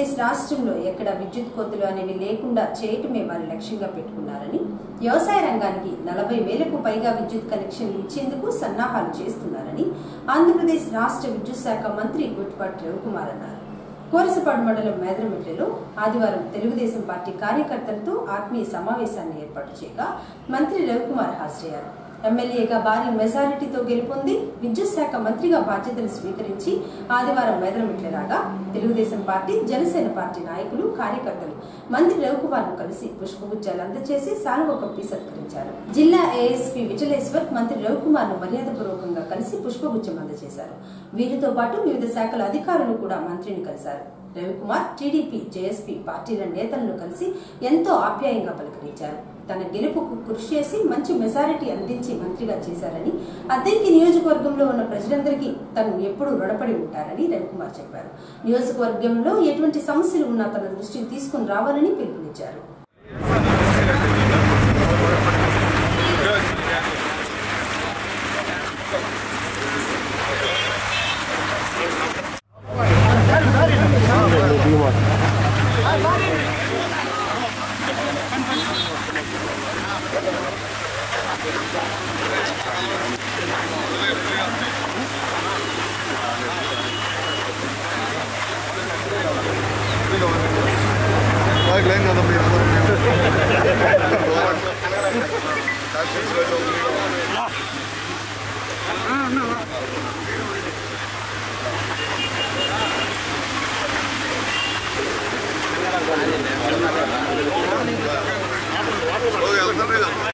ఆంధ్రప్రదేశ్ రాష్ట్రంలో ఎక్కడ విద్యుత్ కోతలు అనేవి లేకుండా చేయటమే వారి లక్ష్యంగా పెట్టుకున్నారని వ్యవసాయ రంగానికి నలభై వేలకు పైగా విద్యుత్ కనెక్షన్లు ఇచ్చేందుకు సన్నాహాలు చేస్తున్నారని ఆంధ్రప్రదేశ్ రాష్ట్ర విద్యుత్ శాఖ మంత్రి గుట్పాటి రవికుమార్ అన్నారు. కోరసపాడు మండలం మేదరమిట్లలో ఆదివారం తెలుగుదేశం పార్టీ కార్యకర్తలతో ఆత్మీయ సమావేశాన్ని ఏర్పాటు చేయగా మంత్రి రవికుమార్ హాజరయ్యారు. ఎమ్మెల్యేగా భారీ మెజారిటీతో గెలుపొంది విద్యుత్ శాఖ మంత్రిగా బాధ్యతలు స్వీకరించి ఆదివారం మేదరమిట్ల రాగా తెలుగుదేశం పార్టీ జనసేన పార్టీ నాయకులు కార్యకర్తలు మంత్రి రఘుకుమార్ను కలిసి పుష్పగుచ్చాలు అందజేసి సాలువ కప్పి సత్కరించారు. జిల్లా ఏఎస్పీ విజలేశ్వర్ మంత్రి రఘుకుమార్ను మర్యాదపూర్వకంగా కలిసి పుష్పగుచ్చం అందజేశారు వీరితో పాటు వివిధ శాఖల అధికారులు కూడా మంత్రిని కలిశారు. రవికుమార్ టీడీపీ జేఎస్పీ పార్టీల నేతలను కలిసి ఎంతో ఆప్యాయంగా పలకరించారు. తన గెలుపుకు కృషి చేసి మంచి మెజారిటీ అందించి మంత్రిగా చేశారని అద్దెంకి నియోజకవర్గంలో ఉన్న ప్రజలందరికీ తను ఎప్పుడూ రుణపడి ఉంటారని రవికుమార్ చెప్పారు. నియోజకవర్గంలో ఎటువంటి సమస్యలు ఉన్నా తన దృష్టికి తీసుకుని రావాలని పిలుపునిచ్చారు. Ay, Glenn, no lo miro. Ah, no. Oye, ¿dónde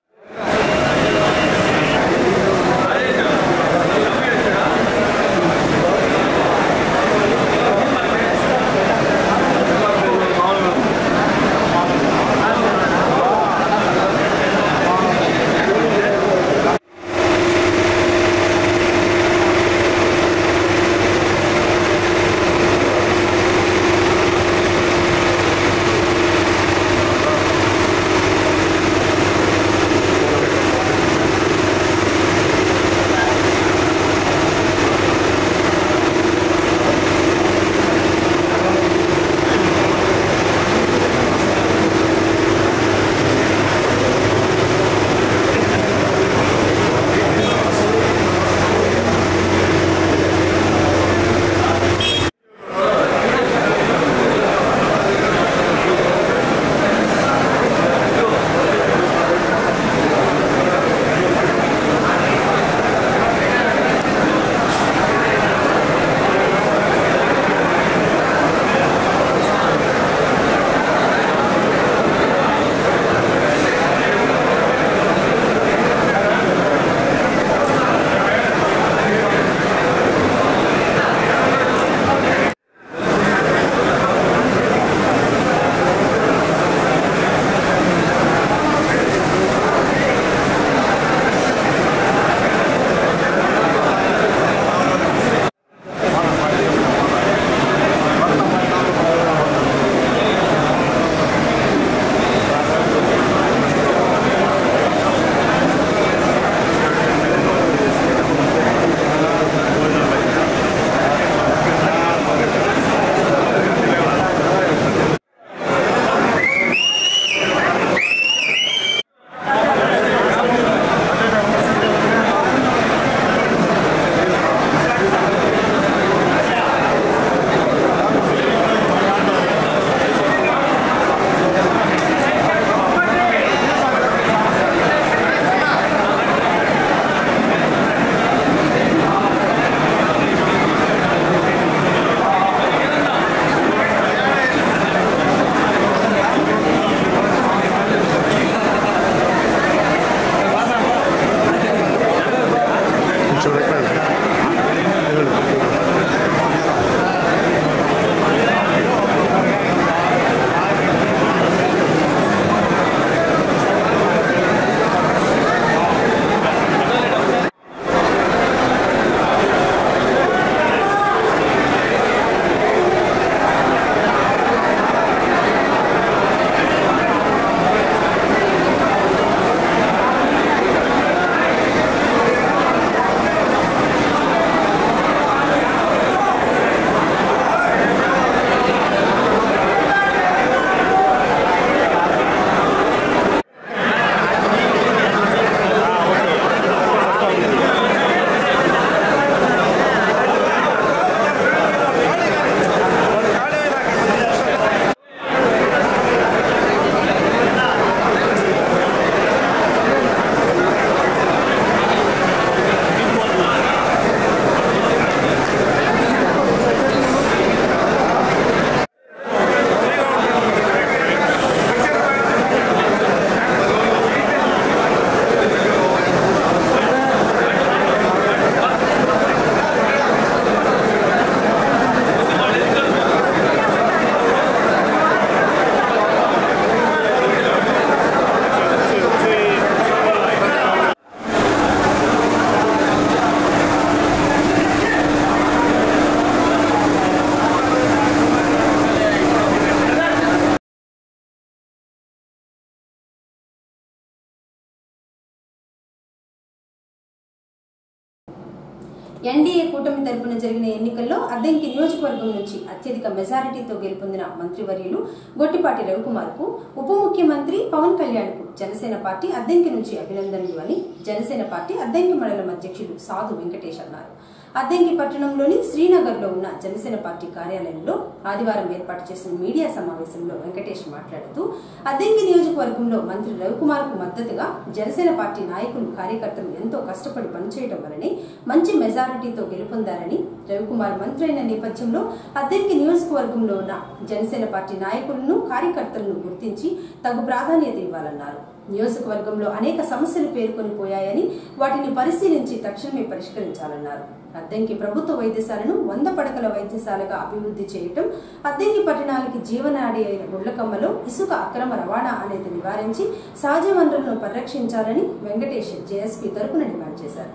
తరపున జరిగిన ఎన్నికల్లో అద్దెంకి నియోజకవర్గం నుంచి అత్యధిక మెజారిటీతో గెలుపొందిన మంత్రివర్యులు గొట్టిపాటి రవికుమార్కు ఉప ముఖ్యమంత్రి పవన్ కళ్యాణ్కు జనసేన పార్టీ అద్దెంకి నుంచి అభినందనలు అని జనసేన పార్టీ అద్దెంకి మండలం అధ్యక్షుడు సాధు వెంకటేష్ అన్నారు. అద్దంకి పట్టణంలోని శ్రీనగర్లో ఉన్న జనసేన పార్టీ కార్యాలయంలో ఆదివారం ఏర్పాటు చేసిన మీడియా సమావేశంలో వెంకటేష్ మాట్లాడుతూ అద్దంకి నియోజకవర్గంలో మంత్రి రవికుమార్కు మద్దతుగా జనసేన పార్టీ నాయకులు కార్యకర్తలు ఎంతో కష్టపడి పనిచేయడం వలనే మంచి మెజారిటీతో గెలుపొందారని రవికుమార్ మంత్రి అయిన నేపథ్యంలో అద్దంకి నియోజకవర్గంలో ఉన్న జనసేన పార్టీ నాయకులను కార్యకర్తలను గుర్తించి తగు ప్రాధాన్యత ఇవ్వాలన్నారు. నియోజకవర్గంలో అనేక సమస్యలు పేర్కొని పోయాయని వాటిని పరిశీలించి తక్షణమే పరిష్కరించాలన్నారు. అద్దెంకి ప్రభుత్వ వైద్యశాలను వంద పడకల వైద్యశాలగా అభివృద్ధి చేయటం అద్దెంకి పట్టణానికి జీవనాడి అయిన గుడ్లకమ్మలో ఇసుక అక్రమ రవాణా అనేది నివారించి సహజ వనరులను పరిరక్షించాలని వెంకటేష్ జేఎస్పీ తరపున డిమాండ్ చేశారు.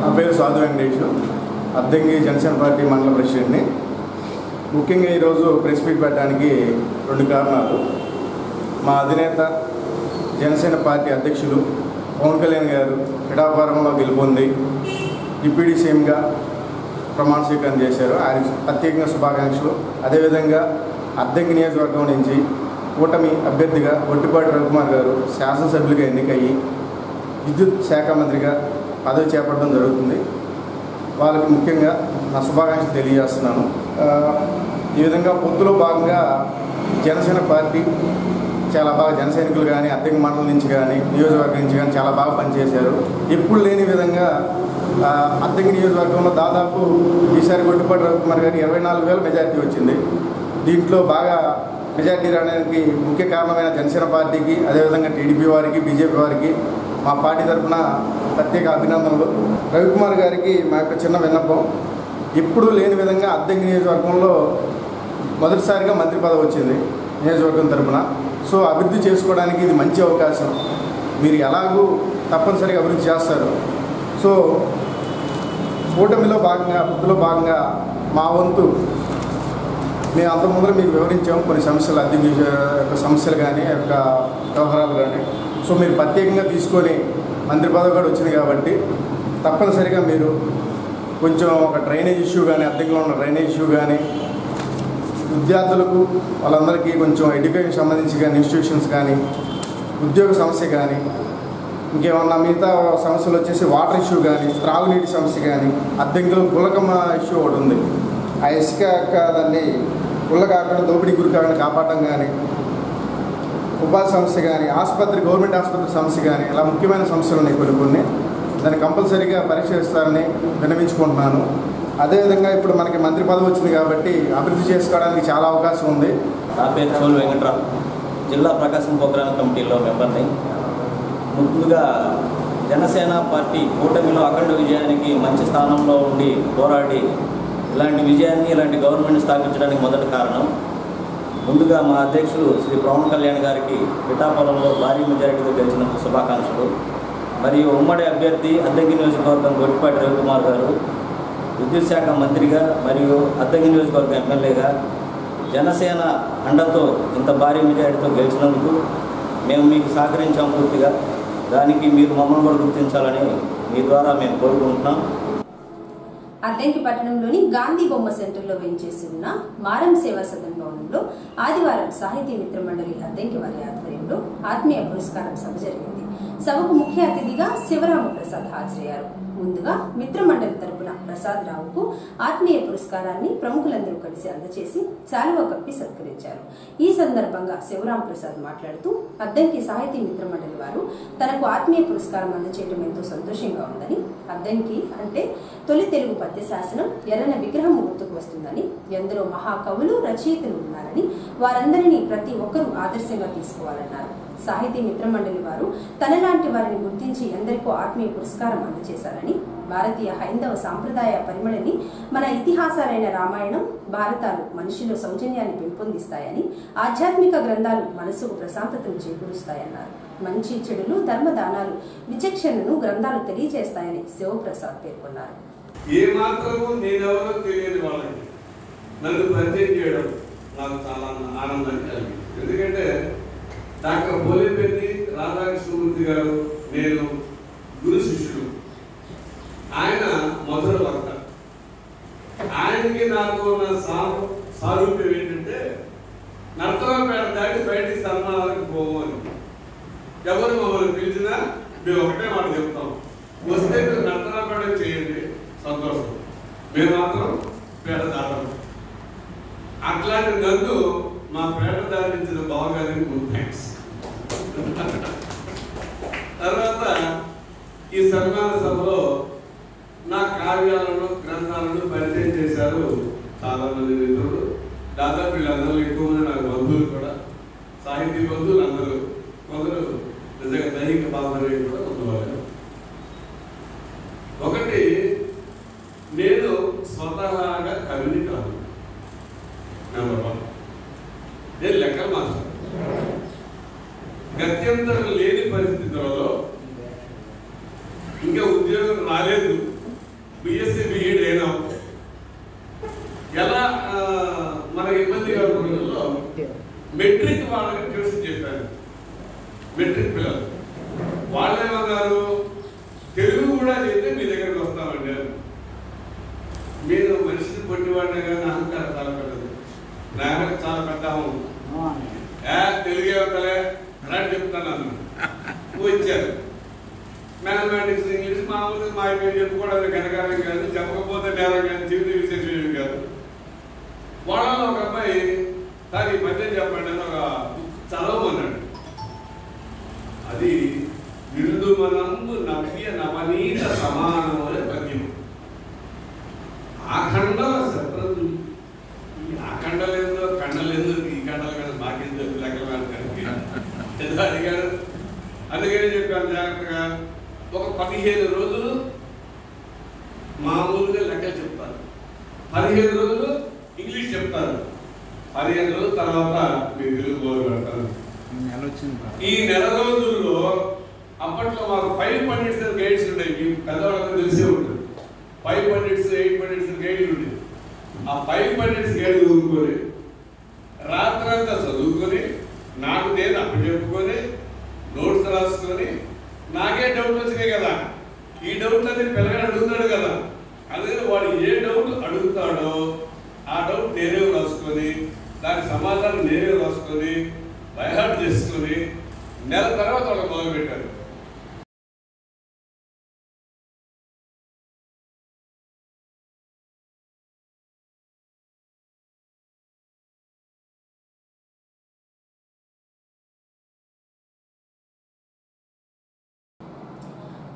నా పేరు సాధు వెంకటేష్. జనసేన పార్టీ మండల ప్రెసిడెంట్ని. ముఖ్యంగా ఈరోజు ప్రెస్ మీట్ పెట్టడానికి రెండు కారణాలు. మా అధినేత జనసేన పార్టీ అధ్యక్షులు పవన్ కళ్యాణ్ గారు పిఠాపురంలో గెలుపొంది. డిప్యూటీ సీఎంగా ప్రమాణ స్వీకారం చేశారు. ఆయన ప్రత్యేకంగా శుభాకాంక్షలు. అదేవిధంగా అద్దంకి నియోజకవర్గం నుంచి కూటమి అభ్యర్థిగా ఒట్టిపాటి రవికుమార్ గారు శాసనసభ్యులుగా ఎన్నికయ్యి విద్యుత్ శాఖ మంత్రిగా పదవి చేపట్టడం జరుగుతుంది. వాళ్ళకి ముఖ్యంగా నా శుభాకాంక్షలు తెలియజేస్తున్నాను. ఈ విధంగా పొత్తులో భాగంగా జనసేన పార్టీ చాలా బాగా జనసైనికులు కానీ అద్దెకి మండలం నుంచి కానీ నియోజకవర్గం నుంచి కానీ చాలా బాగా పనిచేశారు. ఎప్పుడు లేని విధంగా అద్దెకి నియోజకవర్గంలో దాదాపు ఈసారి గొడ్డుపాటి రవికుమార్ గారి ఇరవై నాలుగు వేల మెజార్టీ వచ్చింది. దీంట్లో బాగా మెజార్టీ రావడానికి ముఖ్య కారణమైన జనసేన పార్టీకి అదేవిధంగా టీడీపీ వారికి బీజేపీ వారికి మా పార్టీ తరఫున ప్రత్యేక అభినందనలు. రవికుమార్ గారికి మా యొక్క చిన్న విన్నపం ఎప్పుడూ లేని విధంగా అద్దెకి నియోజకవర్గంలో మొదటిసారిగా మంత్రి పదవి వచ్చింది నియోజకవర్గం తరఫున. సో అభివృద్ధి చేసుకోవడానికి ఇది మంచి అవకాశం. మీరు ఎలాగూ తప్పనిసరిగా అభివృద్ధి చేస్తారు. సో కూటమిలో భాగంగా బుద్ధిలో భాగంగా మా వంతు మేము అంత ముందర మీకు వివరించాము కొన్ని సమస్యలు అద్దె యొక్క సమస్యలు కానీ ఆ యొక్క వ్యవహారాలు కానీ. సో మీరు ప్రత్యేకంగా తీసుకొని మంత్రి పదవి కూడా వచ్చింది కాబట్టి తప్పనిసరిగా మీరు కొంచెం ఒక డ్రైనేజ్ ఇష్యూ కానీ అద్దెంలో ఉన్న డ్రైనేజ్ ఇష్యూ కానీ విద్యార్థులకు వాళ్ళందరికీ కొంచెం ఎడ్యుకేషన్ సంబంధించి కానీ ఇన్స్టిట్యూషన్స్ కానీ ఉద్యోగ సమస్య కానీ ఇంకేమన్నా మిగతా సమస్యలు వచ్చేసి వాటర్ ఇష్యూ కానీ త్రాగునీటి సమస్య కానీ అద్దెంకులు గులకమ్మ ఇష్యూ ఒకటి ఉంది. ఆ ఇసుక దాన్ని గుళ్ళ కాకుండా దోపిడీ గురి కాకుండా కాపాడటం కానీ ఉపాధి సమస్య కానీ ఆసుపత్రి గవర్నమెంట్ ఆసుపత్రి సమస్య కానీ ఇలా ముఖ్యమైన సమస్యలు ఉన్నాయి కొన్ని కొన్ని. దాన్ని కంపల్సరీగా పరిశీలిస్తారని విన్నవించుకుంటున్నాను. అదేవిధంగా ఇప్పుడు మనకి మంత్రి పదవి వచ్చింది కాబట్టి అభివృద్ధి చేసుకోవడానికి చాలా అవకాశం ఉంది. నా పేరు చోలు వెంకట్రావు. జిల్లా ప్రకాశం ప్రోగ్రాం కమిటీలో మెంబర్ని. ముందుగా జనసేన పార్టీ కూటమిలో అఖండ విజయానికి మంచి స్థానంలో ఉండి పోరాడి ఇలాంటి విజయాన్ని ఇలాంటి గవర్నమెంట్ స్థాపించడానికి మొదటి కారణం. ముందుగా మా అధ్యక్షులు శ్రీ పవన్ కళ్యాణ్ గారికి పిఠాపురంలో భారీ మెజారిటీతో గెలిచినందుకు శుభాకాంక్షలు. మరియు ఉమ్మడి అభ్యర్థి అద్దెకి నియోజకవర్గం గొట్టిపాటి రవికుమార్ గారు విద్యుత్ శాఖ మంత్రిగా మరియు అద్దెకి నియోజకవర్గం ఎమ్మెల్యేగా జనసేన అండతో ఇంత భారీ మెజారిటీతో గెలిచినందుకు మేము మీకు సహకరించాం పూర్తిగా. దానికి మీరు మమ్మల్ని కూడా గుర్తించాలని మీ ద్వారా మేము కోరుకుంటున్నాం. అద్దంకి పట్టణంలోని గాంధీ బొమ్మ సెంటర్లో వేంచేసి ఉన్న మారం సేవా సదన్ భవనంలో ఆదివారం సాహితీ మిత్ర మండలి అద్దంకి వారి ఆధ్వర్యంలో ఆత్మీయ పురస్కారం సభ జరిగింది. సభకు ముఖ్య అతిథిగా శివరామ ప్రసాద్ హాజరయ్యారు. ముందుగా మిత్ర మండలి తరపున ప్రసాద్ రావుకు ఆత్మీయ పురస్కారాన్ని ప్రముఖులందరూ కలిసి అందజేసి శాలువ కప్పి సత్కరించారు. ఈ సందర్భంగా శివరాం ప్రసాద్ మాట్లాడుతూ అద్దంకి సాహితీ మిత్రమండలి వారు తనకు ఆత్మీయ పురస్కారం అందజేయడం ఎంతో సంతోషంగా ఉందని అద్దంకి అంటే తొలి తెలుగు పద్య శాసనం ఎర్రన విగ్రహం గుర్తుకు వస్తుందని ఎందరో మహాకవులు రచయితలు ఉన్నారని వారందరినీ ప్రతి ఒక్కరూ ఆదర్శంగా తీసుకోవాలన్నారు. సాహితీ మిత్రమండలి వారు తనలాంటి వారిని గుర్తించి ఎందరికో ఆత్మీయ పురస్కారం అందజేశారని భారతీయ హైందవ సాంప్రదాయ పరిమళని మన ఇతిహాసాలైన రామాయణం భారతాలు మనిషిలో సౌజన్యాన్ని పెంపొందిస్తాయని ఆధ్యాత్మిక గ్రంథాలు మనసుకు ప్రశాంతతను చేకూరుస్తాయన్నారు. మంచి చెడులు ధర్మదానాలు విచక్షణను గ్రంథాలు తెలియజేస్తాయని శివప్రసాద్ పేర్కొన్నారు. ఏ మాత్రము నేనెవరో తెలియని వాళ్ళకి నన్ను పరిచయం చేయడం నాకు చాలా ఆనందాన్ని కలిగింది. ఎందుకంటే డాక్టర్ పోలేపల్లి రాధాకృష్ణమూర్తి గారు నేను గురు శిష్యుడు. ఆయన మధుర వక్త నాకు ఉన్న సారు సారూప్యం ఏంటంటే నర్తనపేట దాటి బయటికి సన్మానాలకు పోవు అని. ఎవరు మమ్మల్ని పిలిచినా మేము ఒకటే మాట చెప్తాం. వస్తే మీరు నర్తనపేట చేయండి. సంతోషం. మేము మాత్రం మెట్రిక్ వాళ్ళకి ట్యూషన్ జాగ్రత్తగా ఒక పదిహేను రోజులు మామూలుగా లెక్కలు చెప్తారు. పదిహేను రోజులు ఇంగ్లీష్ చెప్తారు. పదిహేను రోజుల తర్వాత మీరు తెలుగు మొదలు పెడతారు. ఈ నెల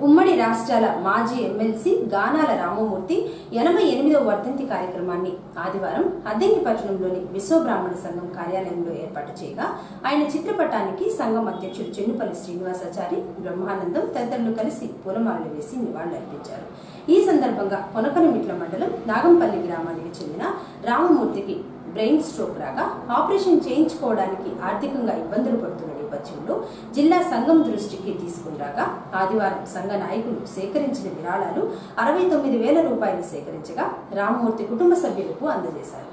ఉమ్మడి రాష్ట్రాల మాజీ ఎమ్మెల్సీ గానాల రామమూర్తి ఎనభై ఎనిమిదవ వర్ధంతి కార్యక్రమాన్ని ఆదివారం అద్దెంకిపట్నంలోని విశ్వబ్రాహ్మణ సంఘం కార్యాలయంలో ఏర్పాటు చేయగా ఆయన చిత్రపటానికి సంఘం అధ్యక్షుడు చెన్నుపల్లి శ్రీనివాసాచారి బ్రహ్మానందం తదితరులు కలిసి పూలమాలలు వేసి నివాళులర్పించారు. ఈ సందర్భంగా కొనకనమిట్ల మండలం నాగంపల్లి గ్రామానికి చెందిన రామమూర్తికి బ్రెయిన్ స్ట్రోక్ రాగా ఆపరేషన్ చేయించుకోవడానికి ఆర్థికంగా ఇబ్బందులు పడుతున్న నేపథ్యంలో జిల్లా సంఘం దృష్టికి తీసుకురాగా ఆదివారం సంఘ నాయకులు సేకరించిన విరాళాలు అరవై తొమ్మిది వేల రూపాయలు సేకరించగా రామమూర్తి కుటుంబ సభ్యులకు అందజేశారు.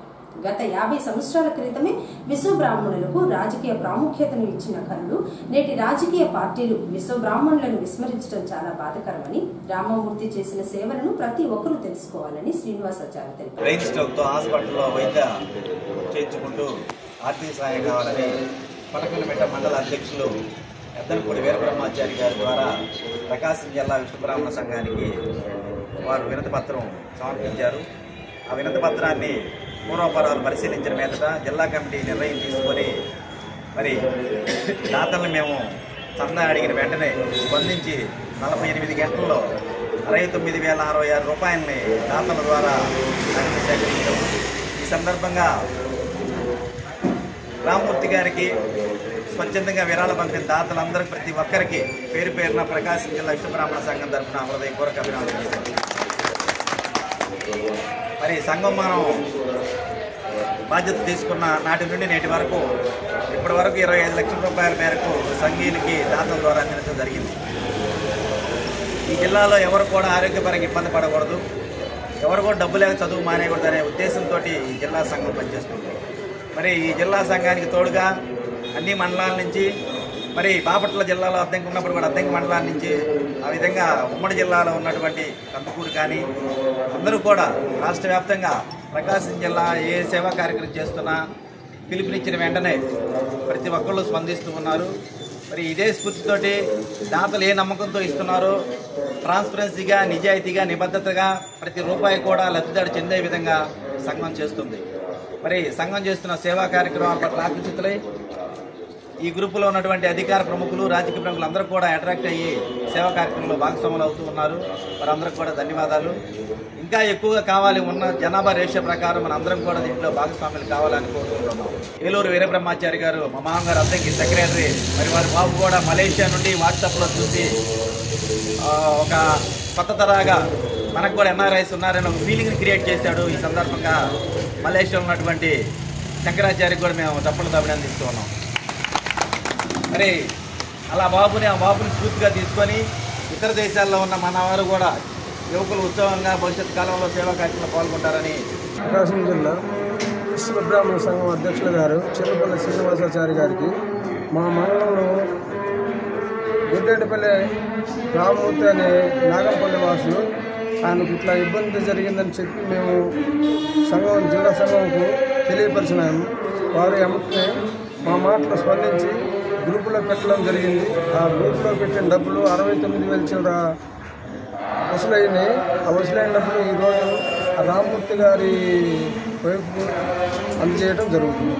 గత యాభై సంవత్సరాల క్రితమే విశ్వబ్రాహ్మణులకు రాజకీయ ప్రాముఖ్యతను ఇచ్చిన కనులు నేటి రాజకీయ పార్టీలు విశ్వబ్రాహ్మణులను విస్మరించడం చాలా బాధకరమని రామమూర్తి చేసిన సేవలను ప్రతి ఒక్కరూ తెలుసుకోవాలని శ్రీనివాసాచార్య తెలిపారు. హాస్పిటల్లో వైద్య చేయించుకుంటూ ఆర్థిక సహాయం కావాలని మండల అధ్యక్షులు ఎద్దనపూడి వీరబ్రహ్మాచారి గారి ద్వారా ప్రకాశం జిల్లా విశ్వబ్రాహ్మణ సంఘానికి వారు వినతి పత్రం సమర్పించారు. ఆ వినతి పత్రాన్ని పూర్వపరాలు పరిశీలించిన మీదట జిల్లా కమిటీ నిర్ణయం తీసుకొని మరి దాతలను మేము చందా అడిగిన వెంటనే స్పందించి నలభై ఎనిమిది గంటల్లో అరవై తొమ్మిది వేల అరవై ఆరు రూపాయలని దాతల ద్వారా నగదు సేకరించాము ఈ సందర్భంగా రామూర్తి గారికి స్వచ్ఛందంగా విరాళ పంపిన దాతలందరూ ప్రతి ఒక్కరికి పేరు పేరున ప్రకాశం జిల్లా విశ్వబ్రాహ్మణ సంఘం తరఫున హృదయపూర్వక అభినందనలు. మరి సంఘం మనం బాధ్యత తీసుకున్న నాటి నుండి నేటి వరకు ఇప్పటి వరకు ఇరవై ఐదు లక్షల రూపాయల మేరకు సంఘీయులకి దాతల ద్వారా అందించడం జరిగింది. ఈ జిల్లాలో ఎవరు కూడా ఆరోగ్యపరంగా ఇబ్బంది పడకూడదు. ఎవరు కూడా డబ్బు లేక చదువు మానేయకూడదు అనే ఉద్దేశంతో ఈ జిల్లా సంఘం పనిచేస్తుంది. మరి ఈ జిల్లా సంఘానికి తోడుగా అన్ని మండలాల నుంచి మరి బాపట్ల జిల్లాలో అద్దెంకి ఉన్నప్పుడు కూడా అద్దెంకి మండలాల నుంచి ఆ విధంగా ఉమ్మడి జిల్లాలో ఉన్నటువంటి కందుకూరు కానీ అందరూ కూడా రాష్ట్ర వ్యాప్తంగా ప్రకాశం జిల్లా ఏ సేవా కార్యక్రమం చేస్తున్నా పిలుపునిచ్చిన వెంటనే ప్రతి ఒక్కళ్ళు స్పందిస్తూ ఉన్నారు. మరి ఇదే స్ఫూర్తితోటి దాతలు ఏ నమ్మకంతో ఇస్తున్నారో ట్రాన్స్పరెన్సీగా నిజాయితీగా నిబద్ధతగా ప్రతి రూపాయి కూడా లబ్ధిదారు చెందే విధంగా సంఘం చేస్తుంది. మరి సంఘం చేస్తున్న సేవా కార్యక్రమాల పట్ల ఆకర్షితులై ఈ గ్రూపులో ఉన్నటువంటి అధికార ప్రముఖులు రాజకీయ ప్రముఖులు అందరూ కూడా అట్రాక్ట్ అయ్యి సేవా కార్యక్రమంలో భాగస్వాములు అవుతూ ఉన్నారు. వారందరికీ కూడా ధన్యవాదాలు. ఇంకా ఎక్కువగా కావాలి ఉన్న జనాభా రేషియో ప్రకారం మన అందరం కూడా దీంట్లో భాగస్వాములు కావాలని కోరుకుంటున్నాం. ఏలూరు వీరబ్రహ్మాచారి గారు మా మామగారు అద్దెకి సెక్రటరీ మరి వారి బాబు కూడా మలేషియా నుండి వాట్సాప్లో చూసి ఒక కొత్త తరాగా మనకు కూడా ఎన్ఆర్ఐస్ ఉన్నారని ఒక ఫీలింగ్ క్రియేట్ చేశాడు. ఈ సందర్భంగా మలేషియాలో ఉన్నటువంటి శంకరాచార్య కూడా మేము తప్పులు అభినందిస్తూ ఉన్నాం. మరి అలా బాబుని ఆ బాబుని స్ఫూర్తిగా తీసుకొని ఇతర దేశాల్లో ఉన్న మన వారు కూడా యువకులు ఉత్సవంగా భవిష్యత్ కాలంలో సేవా కార్యక్రమంలో పాల్గొంటారని ప్రకాశం జిల్లా విశ్వబ్రాహ్మణ సంఘం అధ్యక్షులు గారు చిన్నపల్లి శ్రీనివాసాచారి గారికి మా మండలంలో గుడ్డేటిపల్లి రామమూర్తి అనే నాగంపల్లి వాసులు ఆయనకు ఇట్లా ఇబ్బంది జరిగిందని చెప్పి మేము సంఘం జిల్లా సంఘంకు తెలియపరిచినాము. వారు ఎమ్మటే మా మాటలు స్పందించి గ్రూపులో పెట్టడం జరిగింది. ఆ గ్రూపులో పెట్టిన డబ్బులు అరవై తొమ్మిది వేల చిల్లర వసూలైనాయి. ఆ వసూలైనప్పుడు ఈరోజు రామ్మూర్తి గారి వైపు అందజేయడం జరుగుతుంది.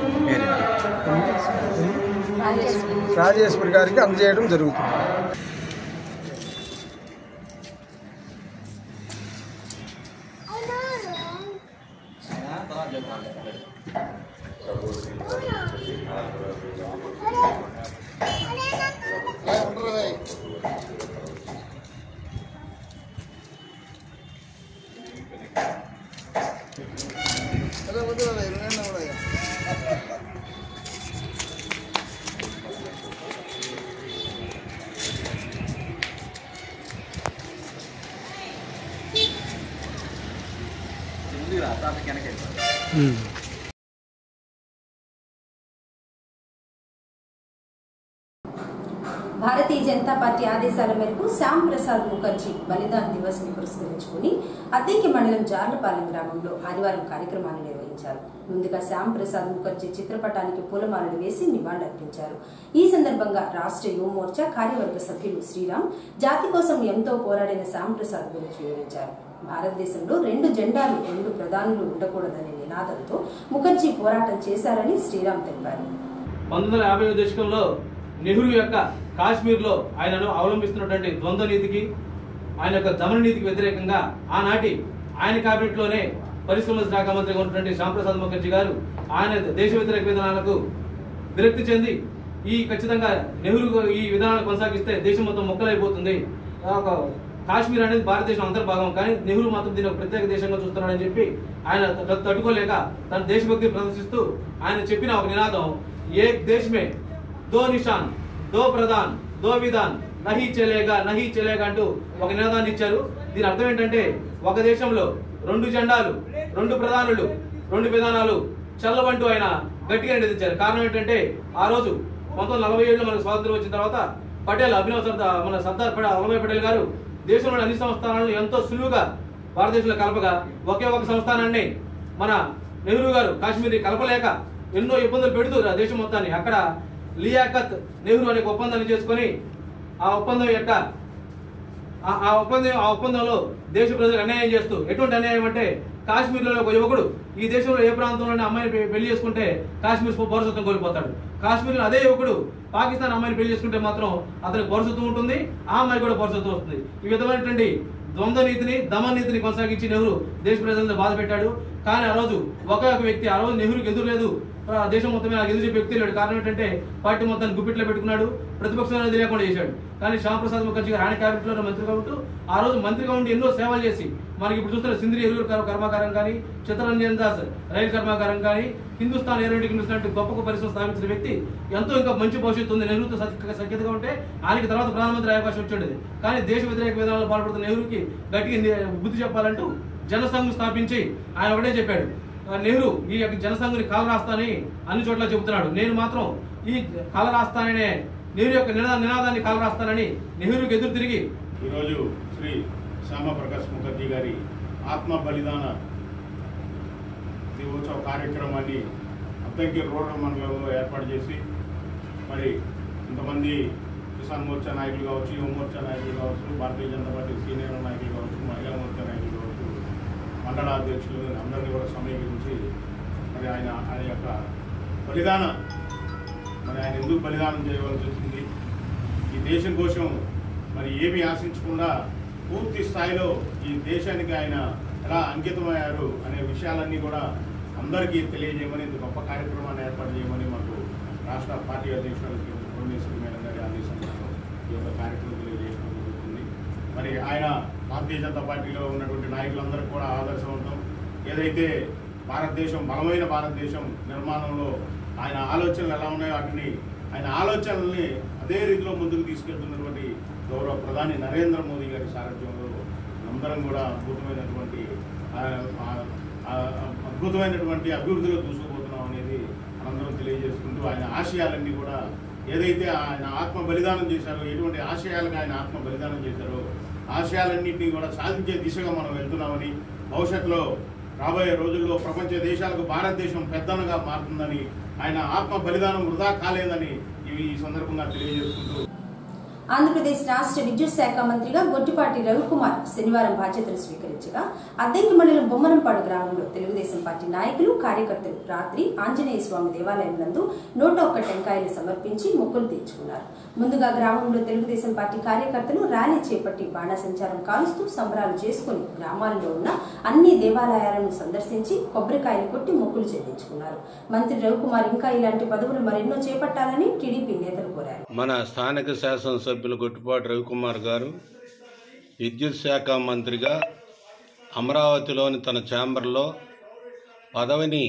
రాజేశ్వరి గారికి అందజేయడం జరుగుతుంది. భారతీయ Yeah. పార్టీ ఆదేశాల మేరకు శ్యామ్ ప్రసాద్ ముఖర్జీ బలిదాన్ దివస్ని పురస్కరించుకుని అద్దెకి మండలం జార్లపాలెం గ్రామంలో ఆదివారం కార్యక్రమాన్ని నిర్వహించారు. ముందుగా శ్యామ్ ప్రసాద్ ముఖర్జీ చిత్రపటానికి పూలమాలలు వేసి నివాళులర్పించారు ఈ సందర్భంగా రాష్ట్ర యువ మోర్చా కార్యవర్గ సభ్యులు శ్రీరామ్ జాతి కోసం ఎంతో పోరాడిన శ్యామ్ ప్రసాద్ గురించి వివరించారు. భారతదేశంలో రెండు జెండాలు రెండు ప్రధానులు ఉండకూడదనే నినాదంతో ముఖర్జీ పోరాటం చేశారని శ్రీరామ్ తెలిపారు. పంతొమ్మిది వందల యాభై దశకంలో నెహ్రూ యొక్క కాశ్మీర్లో ఆయనను అవలంబిస్తున్నటువంటి ద్వంద్వ నీతికి ఆయన యొక్క దమన నీతికి వ్యతిరేకంగా ఆనాటి ఆయన కేబినెట్లోనే పరిశ్రమల శాఖ మంత్రిగా ఉన్నటువంటి శ్యాంప్రసాద్ ముఖర్జీ గారు ఆయన దేశ వ్యతిరేక విధానాలకు విరక్తి చెంది ఈ ఖచ్చితంగా నెహ్రూ ఈ విధానాలు కొనసాగిస్తే దేశం మొత్తం మొక్కలైపోతుంది. ఒక కాశ్మీర్ అనేది భారతదేశం అంతర్భాగం. కానీ నెహ్రూ మాత్రం దీన్ని ఒక ప్రత్యేక దేశంగా చూస్తున్నాడని చెప్పి ఆయన తట్టుకోలేక తన దేశభక్తిని ప్రదర్శిస్తూ ఆయన చెప్పిన ఒక నినాదం ఏ దేశమే దో నిషాన్ దో ప్రధాన్ దో విధాన్ నహి చెలేగా నహి చెలేగా అంటూ ఒక నినాదాన్ని ఇచ్చారు. దీని అర్థం ఏంటంటే ఒక దేశంలో రెండు జెండాలు రెండు ప్రధానులు రెండు విధానాలు చల్లవంటూ ఆయన గట్టిగా నిలదించారు కారణం ఏంటంటే ఆ రోజు పంతొమ్మిది నలభై ఏడులో మనకు స్వాతంత్రం వచ్చిన తర్వాత పటేల్ అభినవ్ సర్దార్ మన సర్దార్ వల్లభాయ్ పటేల్ గారు దేశంలోని అన్ని సంస్థానాలను ఎంతో సులువుగా భారతదేశంలో కలపగా ఒకే ఒక సంస్థానాన్ని మన నెహ్రూ గారు కాశ్మీర్ కలపలేక ఎన్నో ఇబ్బందులు పెడుతూ ఆ దేశం మొత్తాన్ని. అక్కడ లియాఖత్ నెహ్రూ అనే ఒప్పందాన్ని చేసుకొని ఆ ఒప్పందం యొక్క ఆ- ఒప్పందం ఆ ఒప్పందంలో దేశ ప్రజలకు అన్యాయం చేస్తూ ఎటువంటి అన్యాయం అంటే కాశ్మీర్లో ఒక యువకుడు ఈ దేశంలో ఏ ప్రాంతంలోనే అమ్మాయిని పెళ్ళి చేసుకుంటే కాశ్మీర్ పౌరసత్వం కోల్పోతాడు. కాశ్మీర్లో అదే యువకుడు పాకిస్తాన్ అమ్మాయిని పెళ్ళి చేసుకుంటే మాత్రం అతనికి పౌరసత్వం ఉంటుంది ఆ అమ్మాయి కూడా పౌరసత్వం వస్తుంది. ఈ విధమైనటువంటి ద్వంద్వ నీతిని దమ నీతిని కొనసాగించి నెహ్రూ దేశ ప్రజలను బాధ పెట్టాడు. కానీ ఆ రోజు ఒకే ఒక వ్యక్తి ఆ రోజు నెహ్రూకి ఎదురు లేదు. దేశం మొత్తం నాకు ఎదురు చెప్పే వ్యక్తి లేడు. కారణం ఏంటంటే పార్టీ మొత్తాన్ని గుప్పిట్లో పెట్టుకున్నాడు. ప్రతిపక్షం అనేది లేకుండా చేశాడు. కానీ శ్యామప్రసాద్ ముఖర్జీ గారు ఆయన క్యాబినెట్లో మంత్రిగా ఉంటూ ఆ రోజు మంత్రిగా ఉండి ఎన్నో సేవలు చేసి మనకి ఇప్పుడు చూస్తున్న సింద్రి ఎరువుల కర్మాగారం కానీ చిత్తరంజన్ దాస్ రైలు కర్మాగారం కానీ హిందుస్థాన్ ఏరోటిక్ ఇన్వెస్ట్మెంట్ గొప్ప గొప్ప పరిశ్రమ స్థాపించిన వ్యక్తి ఎంతో ఇంకా మంచి భవిష్యత్తు ఉంది. నెహ్రూతో సఖ్యతగా ఉంటే ఆయనకి తర్వాత ప్రధానమంత్రి అవకాశం వచ్చేది. కానీ దేశ వ్యతిరేక విధానాలు పాల్పడుతున్న నెహ్రూకి గట్టిగా బుద్ధి చెప్పాలంటూ జనసంఘ్ స్థాపించి ఆయన ఒకటే చెప్పాడు నెహ్రూ ఈ యొక్క జనసంఘుని కాల రాస్తానని అన్ని చోట్ల చెబుతున్నాడు. నేను మాత్రం ఈ కాల రాస్తాననే నెహ్రూ యొక్క నినాద నినాదాన్ని కాల రాస్తానని నెహ్రూకి ఎదురు తిరిగి ఈరోజు శ్రీ శ్యామప్రకాష్ ముఖర్జీ గారి ఆత్మ బలిదాన దివోత్సవ కార్యక్రమాన్ని అద్దంకి రూరల్ మండలంలో ఏర్పాటు చేసి మరి ఇంతమంది కిసాన్ మోర్చా నాయకులు కావచ్చు యువ మోర్చా నాయకులు కావచ్చు భారతీయ జనతా పార్టీ సీనియర్ నాయకులు కావచ్చు మహిళా మోర్చా నాయకులు కావచ్చు మండల అధ్యక్షులు అందరినీ కూడా సమీకరించి మరి ఆయన ఆయన యొక్క బలిదానం మరి ఆయన ఎందుకు బలిదానం చేయవలసి వచ్చింది? ఈ దేశం కోసం మరి ఏమి ఆశించకుండా పూర్తి స్థాయిలో ఈ దేశానికి ఆయన ఎలా అంకితమయ్యారు అనే విషయాలన్నీ కూడా అందరికీ తెలియజేయమని ఇంత గొప్ప కార్యక్రమాన్ని ఏర్పాటు చేయమని మాకు రాష్ట్ర పార్టీ అధ్యక్షులు పురంధేశ్వరి మేడం గారి ఆదేశంలో ఈ యొక్క కార్యక్రమం తెలియజేయడం జరుగుతుంది. మరి ఆయన భారతీయ జనతా పార్టీలో ఉన్నటువంటి నాయకులందరికీ కూడా ఆదర్శవంతం. ఏదైతే భారతదేశం బలమైన భారతదేశం నిర్మాణంలో ఆయన ఆలోచనలు ఎలా ఉన్నాయో వాటిని ఆయన ఆలోచనల్ని అదే రీతిలో ముందుకు తీసుకెళ్తున్నటువంటి గౌరవ ప్రధాని నరేంద్ర మోదీ గారి సారథ్యంలో అందరం కూడా అద్భుతమైనటువంటి అద్భుతమైనటువంటి అభివృద్ధిలో దూసుకుపోతున్నాం అనేది మనందరం తెలియజేసుకుంటూ ఆయన ఆశయాలన్నీ కూడా ఏదైతే ఆయన ఆత్మ బలిదానం చేశారో ఎటువంటి ఆశయాలకు ఆయన ఆత్మ బలిదానం చేశారో ఆశయాలన్నింటినీ కూడా సాధించే దిశగా మనం వెళ్తున్నామని భవిష్యత్తులో రాబోయే రోజుల్లో ప్రపంచ దేశాలకు భారతదేశం పెద్దనగా మారుతుందని ఆయన ఆత్మ బలిదానం వృధా కాలేదని ఇవి ఈ సందర్భంగా తెలియజేసుకుంటూ ఆంధ్రప్రదేశ్ రాష్ట్ర విద్యుత్ శాఖ మంత్రిగా గొట్టిపాటి రవికుమార్ శనివారం బాధ్యతలు స్వీకరించగా అద్దెంకి మండలం బొమ్మనంపాడు గ్రామంలో తెలుగుదేశం పార్టీ నాయకులు కార్యకర్తలు రాత్రి ఆంజనేయ స్వామి దేవాలయం నందు నూట ఒక్క టెంకాయలు సమర్పించి మొక్కులు తీర్చుకున్నారు. ముందుగా గ్రామంలో తెలుగుదేశం పార్టీ కార్యకర్తలు ర్యాలీ చేపట్టి బాణసంచారం కాలుస్తూ సంబరాలు చేసుకుని గ్రామాల్లో ఉన్న అన్ని దేవాలయాలను సందర్శించి కొబ్బరికాయలు కొట్టి మొక్కులు చెల్లించుకున్నారు. మంత్రి రవికుమార్ ఇంకా ఇలాంటి పదవులు మరెన్నో చేపట్టాలని టీడీపీ నేతలు కోరారు. మన స్థానిక సభ్యులు గుట్టుపాటి రవికుమార్ గారు విద్యుత్ శాఖ మంత్రిగా అమరావతిలోని తన ఛాంబర్లో పదవిని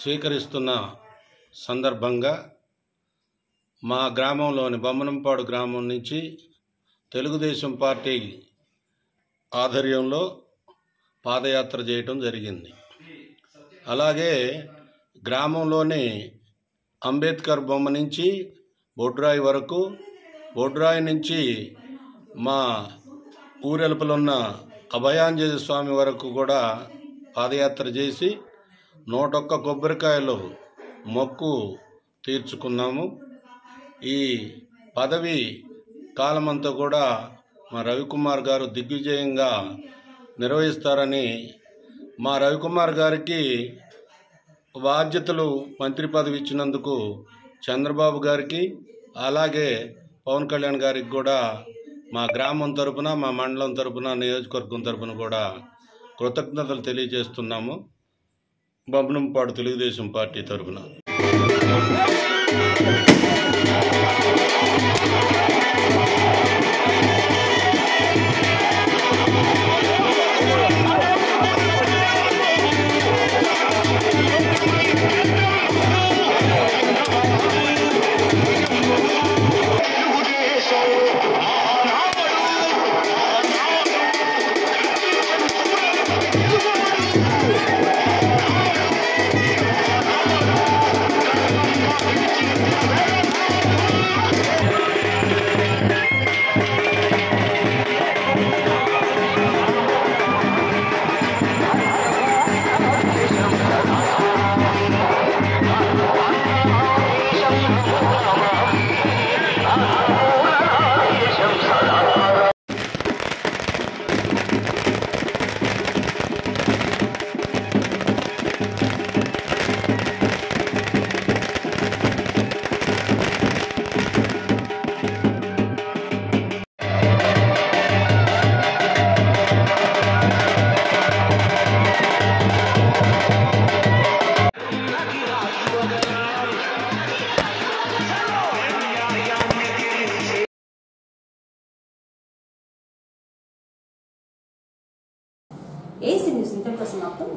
స్వీకరిస్తున్న సందర్భంగా మా గ్రామంలోని బొమ్మనంపాడు గ్రామం నుంచి తెలుగుదేశం పార్టీ ఆధ్వర్యంలో పాదయాత్ర చేయటం జరిగింది. అలాగే గ్రామంలోని అంబేద్కర్ బొమ్మ నుంచి బొడ్రాయి వరకు బోడ్రాయి నుంచి మా ఊరెలుపలున్న అభయాంజలి స్వామి వరకు కూడా పాదయాత్ర చేసి నూటొక్క కొబ్బరికాయలు మొక్కు తీర్చుకున్నాము. ఈ పదవి కాలమంతా కూడా మా రవికుమార్ గారు దిగ్విజయంగా నిర్వహిస్తారని మా రవికుమార్ గారికి బాధ్యతలు మంత్రి పదవి ఇచ్చినందుకు చంద్రబాబు గారికి అలాగే పవన్ కళ్యాణ్ గారికి కూడా మా గ్రామం తరపున మా మండలం తరపున నియోజకవర్గం తరపున కూడా కృతజ్ఞతలు తెలియజేస్తున్నాము. బొమ్మనంపాడు తెలుగుదేశం పార్టీ తరపున. ఏసీ న్యూస్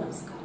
ನಮಸ್ಕಾರ